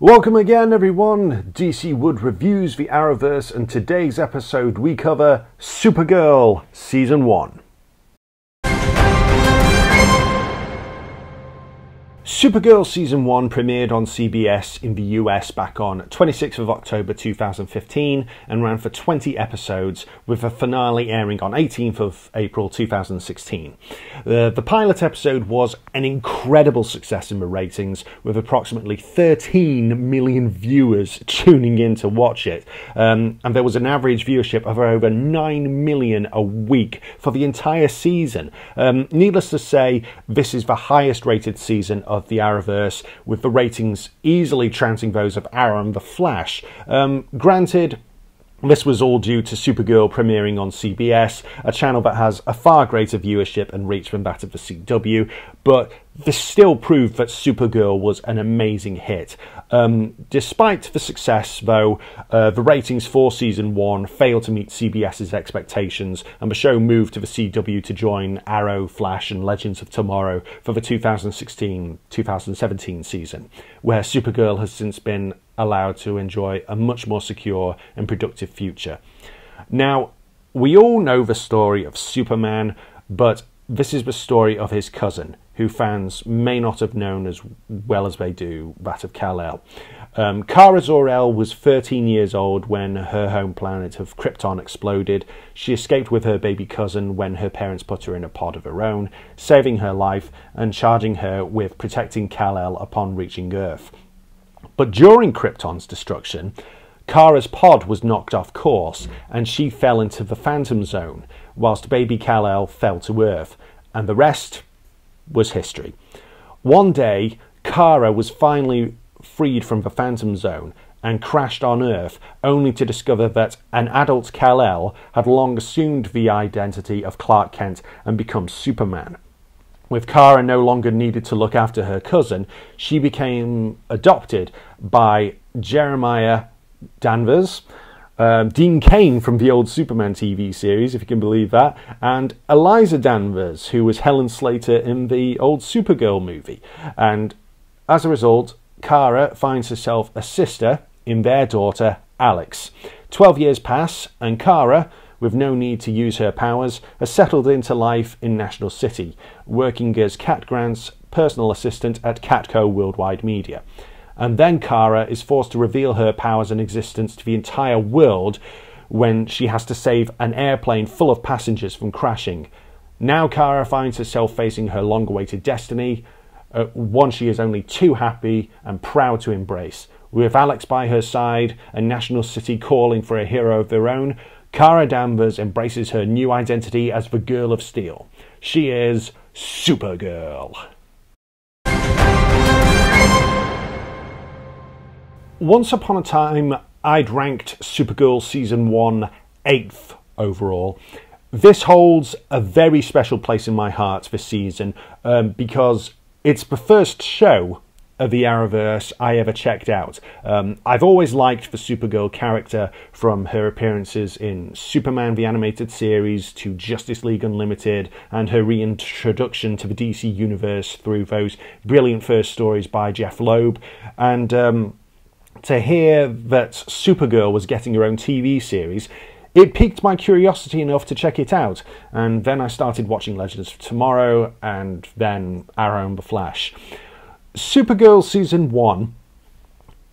Welcome again, everyone. DC Wood reviews the Arrowverse, and today's episode we cover Supergirl Season 1. Supergirl Season 1 premiered on CBS in the US back on 26th of October 2015 and ran for 20 episodes, with a finale airing on 18th of April 2016. Uh, the pilot episode was an incredible success in the ratings, with approximately 13 million viewers tuning in to watch it, um, and there was an average viewership of over 9 million a week for the entire season. Um, needless to say, this is the highest rated season of of the Arrowverse, with the ratings easily trouncing those of Arrow and The Flash. Um, granted, this was all due to Supergirl premiering on CBS, a channel that has a far greater viewership and reach than that of the CW, but this still proved that Supergirl was an amazing hit. Um, despite the success, though, uh, the ratings for season one failed to meet CBS's expectations, and the show moved to the CW to join Arrow, Flash, and Legends of Tomorrow for the 2016 2017 season, where Supergirl has since been allowed to enjoy a much more secure and productive future. Now, we all know the story of Superman, but this is the story of his cousin, who fans may not have known as well as they do that of Kal-El. Um, Kara Zor-El was 13 years old when her home planet of Krypton exploded. She escaped with her baby cousin when her parents put her in a pod of her own, saving her life and charging her with protecting Kal-El upon reaching Earth. But during Krypton's destruction, Kara's pod was knocked off course and she fell into the Phantom Zone, whilst baby Kal-El fell to Earth, and the rest was history. One day, Kara was finally freed from the Phantom Zone and crashed on Earth, only to discover that an adult Kal-El had long assumed the identity of Clark Kent and become Superman. With Kara no longer needed to look after her cousin, she became adopted by Jeremiah Danvers, um, Dean Cain from the old Superman TV series, if you can believe that, and Eliza Danvers, who was Helen Slater in the old Supergirl movie. And as a result, Kara finds herself a sister in their daughter, Alex. Twelve years pass, and Kara with no need to use her powers, has settled into life in National City, working as Cat Grant's personal assistant at Catco Worldwide Media. And then Kara is forced to reveal her powers and existence to the entire world when she has to save an airplane full of passengers from crashing. Now Kara finds herself facing her long awaited destiny, uh, one she is only too happy and proud to embrace. With Alex by her side and National City calling for a hero of their own, Kara Danvers embraces her new identity as the Girl of Steel. She is Supergirl. Once upon a time, I'd ranked Supergirl Season 1 8th overall. This holds a very special place in my heart this season um, because it's the first show the Arrowverse I ever checked out. Um, I've always liked the Supergirl character from her appearances in Superman the Animated Series to Justice League Unlimited and her reintroduction to the DC Universe through those brilliant first stories by Jeph Loeb. And um, to hear that Supergirl was getting her own TV series, it piqued my curiosity enough to check it out, and then I started watching Legends of Tomorrow and then Arrow and the Flash. Supergirl Season 1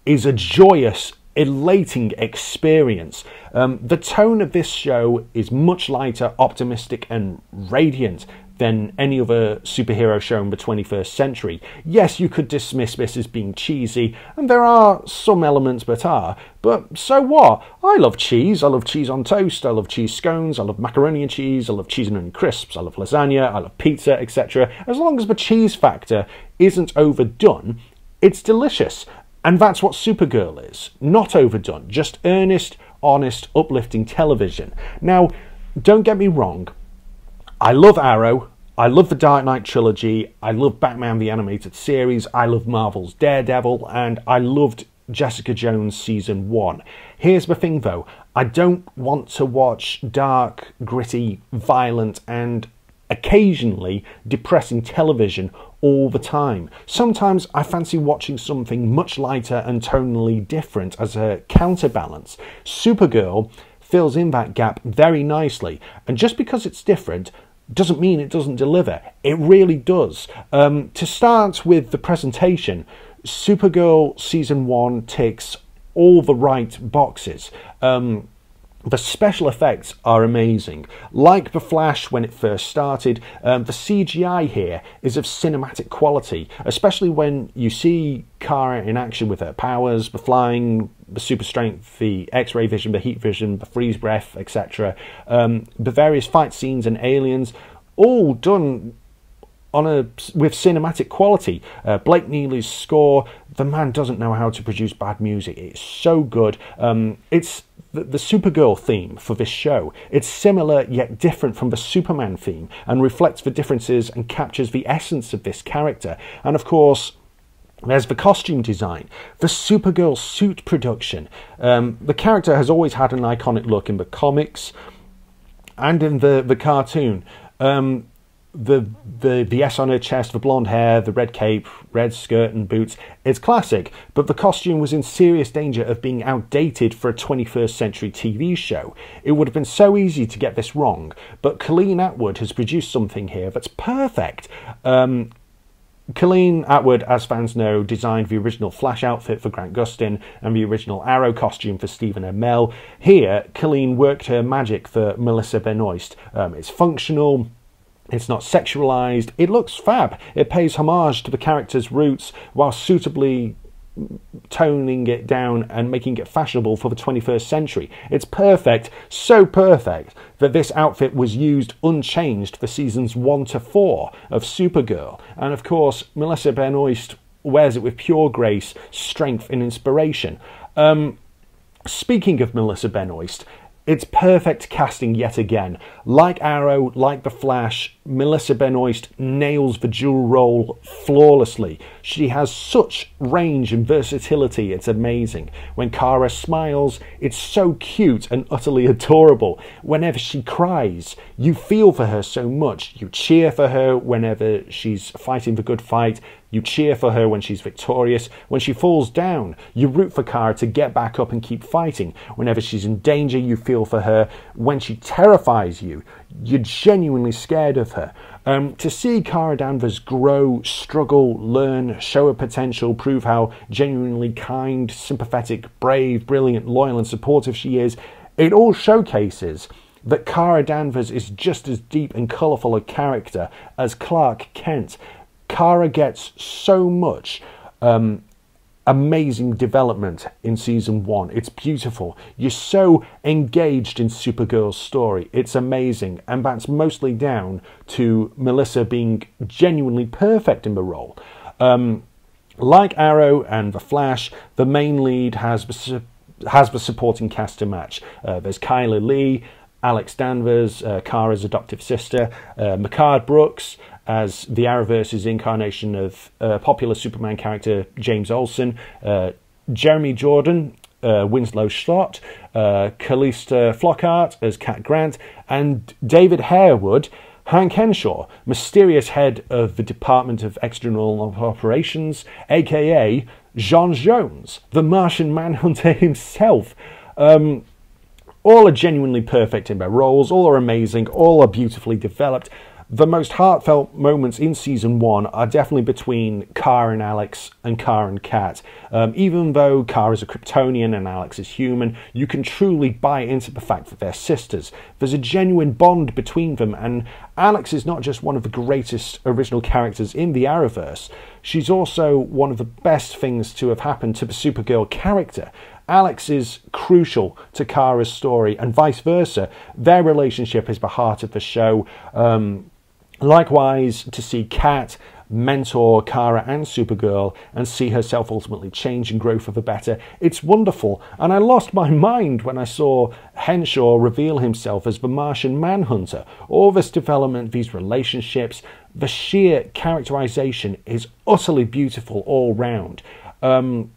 is a joyous, elating experience. Um, the tone of this show is much lighter, optimistic, and radiant than any other superhero show in the 21st century. Yes, you could dismiss this as being cheesy, and there are some elements that are, but so what? I love cheese. I love cheese on toast. I love cheese scones. I love macaroni and cheese. I love cheese and crisps. I love lasagna. I love pizza, etc. As long as the cheese factor isn't overdone, it's delicious. And that's what Supergirl is. Not overdone, just earnest, honest, uplifting television. Now, don't get me wrong, I love Arrow. I love the Dark Knight trilogy. I love Batman the Animated Series. I love Marvel's Daredevil. And I loved Jessica Jones Season 1. Here's the thing though I don't want to watch dark, gritty, violent, and occasionally depressing television all the time. Sometimes I fancy watching something much lighter and tonally different as a counterbalance. Supergirl fills in that gap very nicely, and just because it's different doesn't mean it doesn't deliver. It really does. Um, to start with the presentation, Supergirl season one takes all the right boxes. Um, the special effects are amazing. Like The Flash when it first started, um, the CGI here is of cinematic quality, especially when you see Kara in action with her powers, the flying, the super strength, the X ray vision, the heat vision, the freeze breath, etc. Um, the various fight scenes and aliens, all done on a with cinematic quality. Uh, Blake Neely's score, the man doesn't know how to produce bad music. It's so good. Um, it's the, the Supergirl theme for this show. It's similar yet different from the Superman theme and reflects the differences and captures the essence of this character. And of course, there's the costume design, the Supergirl suit production. Um, the character has always had an iconic look in the comics and in the, the cartoon. Um, the the the S on her chest, the blonde hair, the red cape, red skirt and boots. It's classic, but the costume was in serious danger of being outdated for a 21st century TV show. It would have been so easy to get this wrong, but Colleen Atwood has produced something here that's perfect. Um, Colleen Atwood, as fans know, designed the original Flash outfit for Grant Gustin and the original Arrow costume for Stephen Amell. Here, Colleen worked her magic for Melissa Benoist. Um, it's functional, it's not sexualized. It looks fab. It pays homage to the character's roots while suitably toning it down and making it fashionable for the 21st century. It's perfect, so perfect that this outfit was used unchanged for seasons 1 to 4 of Supergirl. And of course, Melissa Benoist wears it with pure grace, strength, and inspiration. Um, speaking of Melissa Benoist, it's perfect casting yet again. Like Arrow, like The Flash, Melissa Benoist nails the dual role flawlessly. She has such range and versatility, it's amazing. When Kara smiles, it's so cute and utterly adorable. Whenever she cries, you feel for her so much. You cheer for her whenever she's fighting the good fight. You cheer for her when she's victorious. When she falls down, you root for Kara to get back up and keep fighting. Whenever she's in danger, you feel for her. When she terrifies you, you're genuinely scared of her. Um, to see Kara Danvers grow, struggle, learn, show her potential, prove how genuinely kind, sympathetic, brave, brilliant, loyal, and supportive she is, it all showcases that Kara Danvers is just as deep and colourful a character as Clark Kent. Kara gets so much um, amazing development in season one. It's beautiful. You're so engaged in Supergirl's story. It's amazing. And that's mostly down to Melissa being genuinely perfect in the role. Um, like Arrow and The Flash, the main lead has the, has the supporting cast to match. Uh, there's Chyler Leigh, Alex Danvers, uh, Kara's adoptive sister, uh, Mehcad Brooks, as the Arrowverse's incarnation of uh, popular Superman character James Olsen, uh, Jeremy Jordan, uh, Winslow Schott, uh, Flockhart as Cat Grant, and David Harewood, Hank Henshaw, mysterious head of the Department of Extranormal Operations, aka J'onn Jones, the Martian Manhunter himself. Um, all are genuinely perfect in their roles, all are amazing, all are beautifully developed, the most heartfelt moments in season one are definitely between Kara and Alex and Kara and Cat. Um, even though Kara is a Kryptonian and Alex is human, you can truly buy into the fact that they're sisters. There's a genuine bond between them, and Alex is not just one of the greatest original characters in the Arrowverse, she's also one of the best things to have happened to the Supergirl character. Alex is crucial to Kara's story, and vice versa. Their relationship is the heart of the show. Um, Likewise, to see Cat mentor Kara and Supergirl and see herself ultimately change and grow for the better. It's wonderful. And I lost my mind when I saw Henshaw reveal himself as the Martian Manhunter. All this development, these relationships, the sheer characterization is utterly beautiful all round. Um,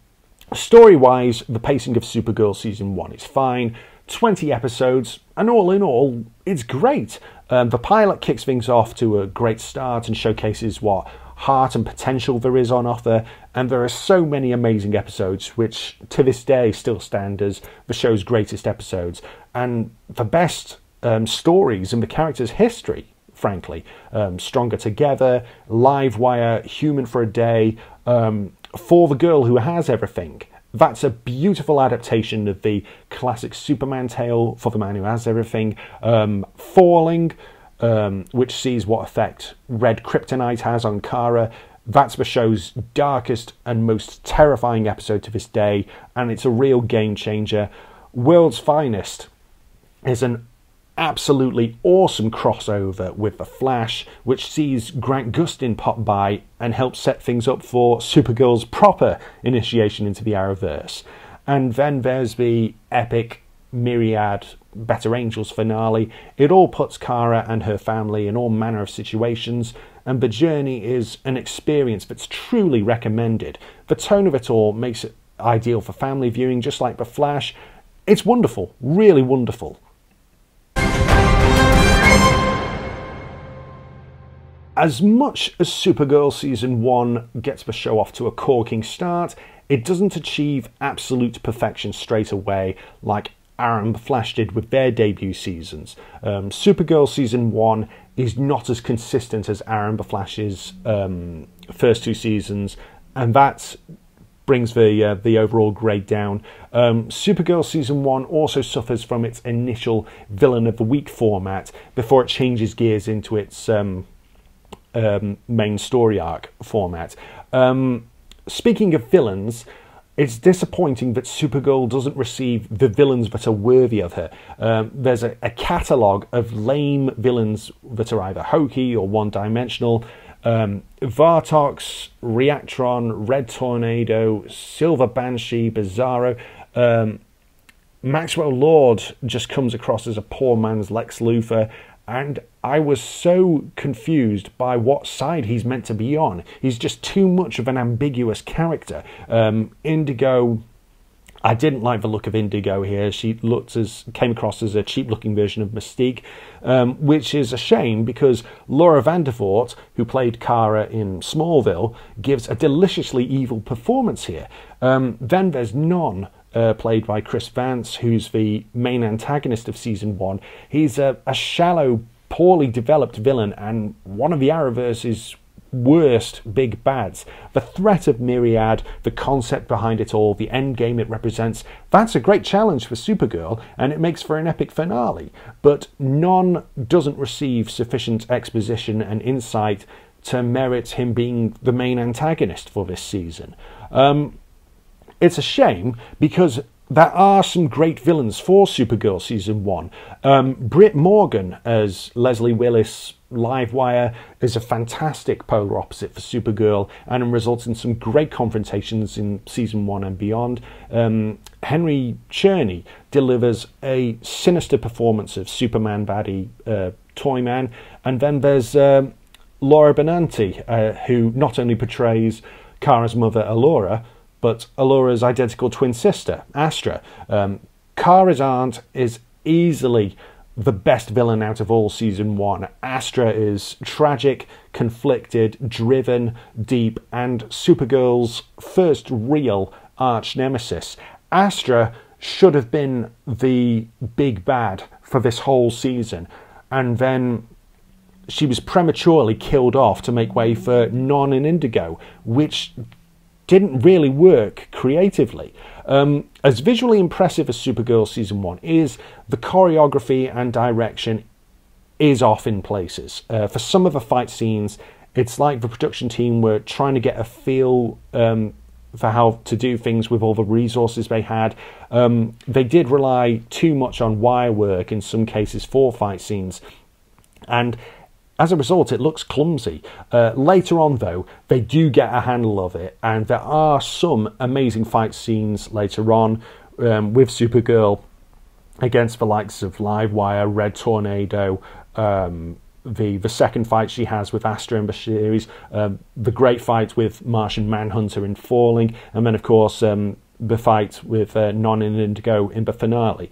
Story wise, the pacing of Supergirl season one is fine. 20 episodes, and all in all, it's great. Um, the pilot kicks things off to a great start and showcases what heart and potential there is on offer, and there are so many amazing episodes which to this day still stand as the show's greatest episodes. And the best um, stories in the character's history. Frankly, um, Stronger Together, Live Wire, Human for a Day, um, For the Girl Who Has Everything, that's a beautiful adaptation of the classic Superman tale for the man who has everything. Um, Falling, um, which sees what effect red kryptonite has on Kara. That's the show's darkest and most terrifying episode to this day, and it's a real game changer. World's Finest is an absolutely awesome crossover with The Flash, which sees Grant Gustin pop by and helps set things up for Supergirl's proper initiation into the Arrowverse. And then there's the epic Myriad Better Angels finale. It all puts Kara and her family in all manner of situations, and the journey is an experience that's truly recommended. The tone of it all makes it ideal for family viewing, just like The Flash. It's wonderful, really wonderful. As much as Supergirl Season 1 gets the show off to a corking start, it doesn't achieve absolute perfection straight away like Arrow Flash did with their debut seasons. Um, Supergirl Season 1 is not as consistent as Arrow Flash's um, first two seasons, and that brings the uh, the overall grade down. Um, Supergirl season one also suffers from its initial villain of the week format before it changes gears into its um, um, main story arc format. Um, speaking of villains, it's disappointing that Supergirl doesn't receive the villains that are worthy of her. Um, there's a, a catalogue of lame villains that are either hokey or one dimensional. Um, Vartox, Reactron, Red Tornado, Silver Banshee, Bizarro. Um, Maxwell Lord just comes across as a poor man's Lex Luthor, and I was so confused by what side he's meant to be on. He's just too much of an ambiguous character. Um, Indigo, I didn't like the look of Indigo here. She looked as came across as a cheap-looking version of Mystique, um, which is a shame because Laura Vandervoort, who played Kara in Smallville, gives a deliciously evil performance here. Um, then there's Non, uh, played by Chris Vance, who's the main antagonist of season one. He's a, a shallow, poorly developed villain and one of the Arrowverse's worst big bads. The threat of Myriad, the concept behind it all, the end game it represents, that's a great challenge for Supergirl and it makes for an epic finale. But Non doesn't receive sufficient exposition and insight to merit him being the main antagonist for this season. Um, it's a shame because there are some great villains for Supergirl season one. Um, Brit Morgan as Leslie Willis Livewire is a fantastic polar opposite for Supergirl and results in some great confrontations in season one and beyond. Um, Henry Czerny delivers a sinister performance of Superman baddie uh, Toyman, and then there's um, Laura Benanti, uh, who not only portrays Kara's mother Alura, but Alura's identical twin sister, Astra. Um, Kara's aunt is easily the best villain out of all season one. Astra is tragic, conflicted, driven, deep, and Supergirl's first real arch nemesis. Astra should have been the big bad for this whole season, and then she was prematurely killed off to make way for Non and Indigo, which didn't really work creatively. Um, as visually impressive as Supergirl season one is, the choreography and direction is off in places. Uh, for some of the fight scenes, it's like the production team were trying to get a feel um, for how to do things with all the resources they had. Um, they did rely too much on wire work in some cases for fight scenes. And as a result, it looks clumsy. Uh, later on, though, they do get a handle of it, and there are some amazing fight scenes later on um, with Supergirl against the likes of Livewire, Red Tornado, um, the the second fight she has with Astra in the series, um, the great fight with Martian Manhunter in Falling, and then of course um, the fight with uh, Non and Indigo in the finale.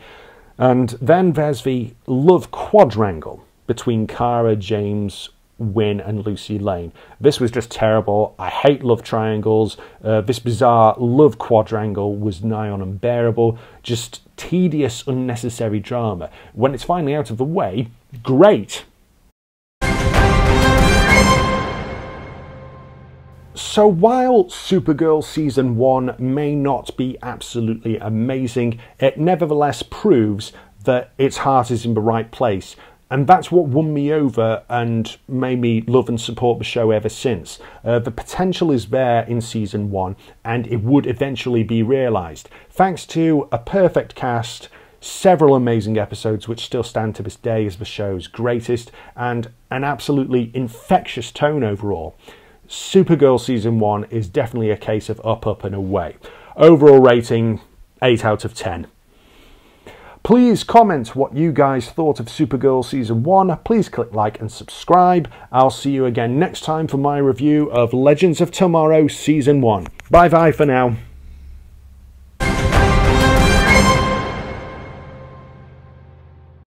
And then there's the love quadrangle between Kara, James, Winn and Lucy Lane. This was just terrible. I hate love triangles. Uh, this bizarre love quadrangle was nigh on unbearable. Just tedious, unnecessary drama. When it's finally out of the way, great. So while Supergirl Season 1 may not be absolutely amazing, it nevertheless proves that its heart is in the right place and that's what won me over and made me love and support the show ever since. Uh, the potential is there in season one, and it would eventually be realised. Thanks to a perfect cast, several amazing episodes which still stand to this day as the show's greatest, and an absolutely infectious tone overall. Supergirl season one is definitely a case of up, up, and away. Overall rating 8 out of 10. Please comment what you guys thought of Supergirl Season 1. Please click like and subscribe. I'll see you again next time for my review of Legends of Tomorrow Season 1. Bye bye for now.